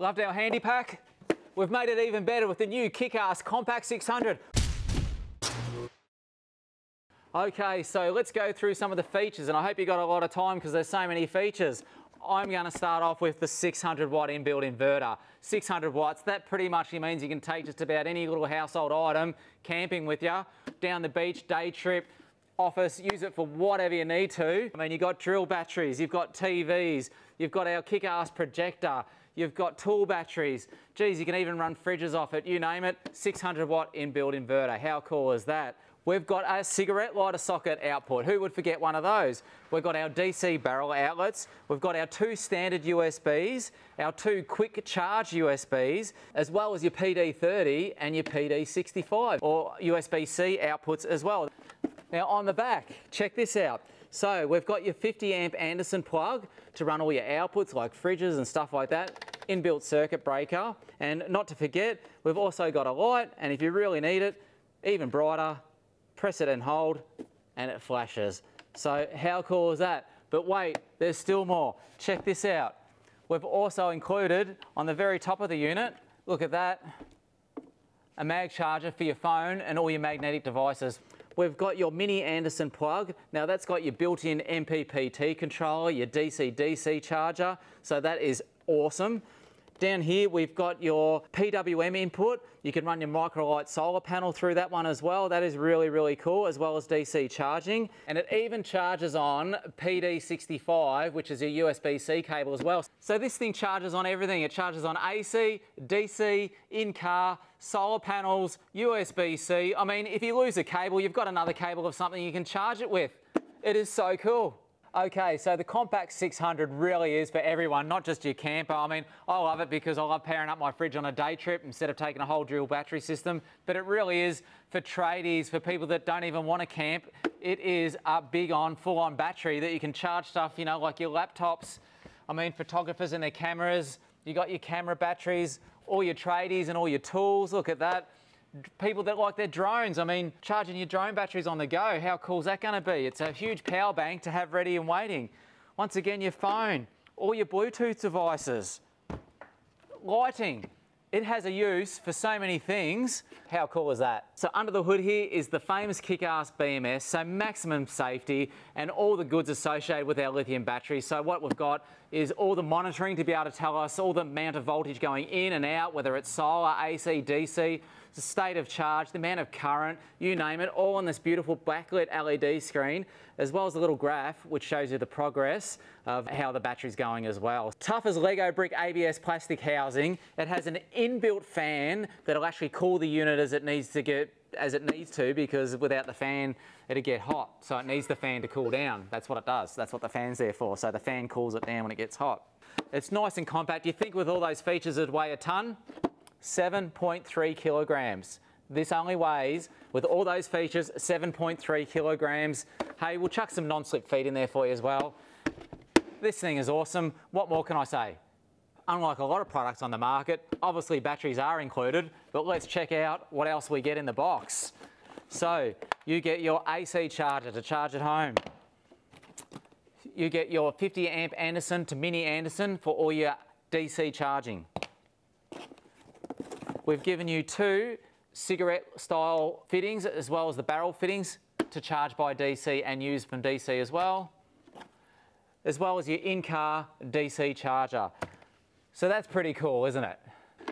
Loved our handy pack? We've made it even better with the new Kick-Ass Compact 600. Okay, so let's go through some of the features and I hope you got a lot of time because there's so many features. I'm going to start off with the 600 watt inbuilt inverter. 600 watts, that pretty much means you can take just about any little household item camping with you, down the beach, day trip, office, use it for whatever you need to. I mean, you've got drill batteries, you've got TVs, you've got our kick-ass projector, you've got tool batteries. Geez, you can even run fridges off it, you name it. 600 watt inbuilt inverter, how cool is that? We've got a cigarette lighter socket output. Who would forget one of those? We've got our DC barrel outlets. We've got our two standard USBs, our two quick charge USBs, as well as your PD30 and your PD65 or USB-C outputs as well. Now on the back, check this out. So we've got your 50 amp Anderson plug to run all your outputs like fridges and stuff like that, inbuilt circuit breaker. And not to forget, we've also got a light and if you really need it, even brighter, press it and hold, and it flashes. So how cool is that? But wait, there's still more. Check this out. We've also included on the very top of the unit, look at that, a mag charger for your phone and all your magnetic devices. We've got your mini Anderson plug. Now that's got your built-in MPPT controller, your DC-DC charger. So that is awesome. Down here, we've got your PWM input. You can run your microlight solar panel through that one as well. That is really, really cool, as well as DC charging. And it even charges on PD65, which is a USB-C cable as well. So this thing charges on everything. It charges on AC, DC, in-car, solar panels, USB-C. I mean, if you lose a cable, you've got another cable of something you can charge it with. It is so cool. Okay, so the Compact 600 really is for everyone, not just your camper. I mean, I love it because I love powering up my fridge on a day trip instead of taking a whole dual battery system. But it really is for tradies, for people that don't even want to camp. It is a big on, full on battery that you can charge stuff, you know, like your laptops. I mean, photographers and their cameras. You got your camera batteries, all your tradies and all your tools. Look at that people that like their drones. I mean, charging your drone batteries on the go, how cool is that going to be? It's a huge power bank to have ready and waiting. Once again, your phone, all your Bluetooth devices, lighting. It has a use for so many things. How cool is that? So under the hood here is the famous kick-ass BMS, so maximum safety and all the goods associated with our lithium batteries. So what we've got is all the monitoring to be able to tell us all the amount of voltage going in and out, whether it's solar, AC, DC, the state of charge, the amount of current, you name it, all on this beautiful backlit LED screen, as well as a little graph which shows you the progress of how the battery's going as well. Tough as Lego brick ABS plastic housing, it has an inbuilt fan that'll actually cool the unit as it needs to get as it needs to because without the fan it'll get hot so it needs the fan to cool down that's what it does that's what the fan's there for so the fan cools it down when it gets hot it's nice and compact you think with all those features it'd weigh a ton 7.3 kilograms. This only weighs, with all those features, 7.3 kilograms. Hey, we'll chuck some non-slip feet in there for you as well. This thing is awesome. What more can I say? Unlike a lot of products on the market, obviously batteries are included, but let's check out what else we get in the box. So, you get your AC charger to charge at home. You get your 50 amp Anderson to mini Anderson for all your DC charging. We've given you two cigarette style fittings as well as the barrel fittings to charge by DC and use from DC as well, as well as your in-car DC charger. So that's pretty cool, isn't it?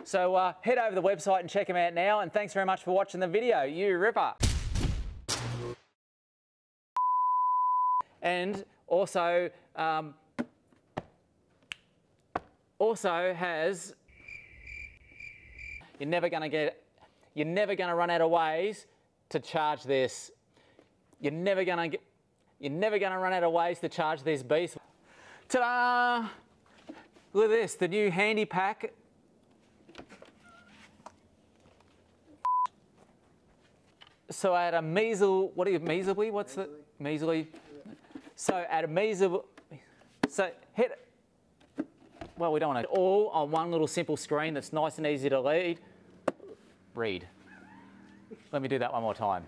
So uh, head over to the website and check them out now and thanks very much for watching the video. You ripper. And also, um, also has you're never going to get, you're never to run out of ways to charge this. You're never going to get, you're never to run out of ways to charge this beast. Ta-da! Look at this, the new handy pack. So at a measle, what are you, measly? What's the, measly? So at a measle, so hit, well, we don't want it all on one little simple screen that's nice and easy to read. Read. Let me do that one more time.